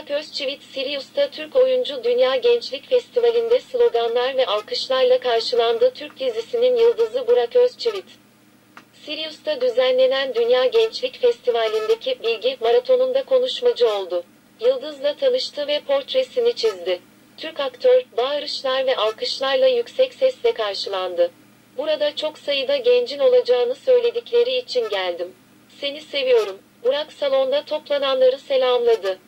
Burak Özçivit Sirius'ta Türk Oyuncu Dünya Gençlik Festivali'nde sloganlar ve alkışlarla karşılandı. Türk dizisinin yıldızı Burak Özçivit. Sirius'ta düzenlenen Dünya Gençlik Festivali'ndeki bilgi maratonunda konuşmacı oldu. Yıldız'la tanıştı ve portresini çizdi. Türk aktör, bağırışlar ve alkışlarla yüksek sesle karşılandı. Burada çok sayıda gencin olacağını söyledikleri için geldim. Seni seviyorum. Burak salonda toplananları selamladı.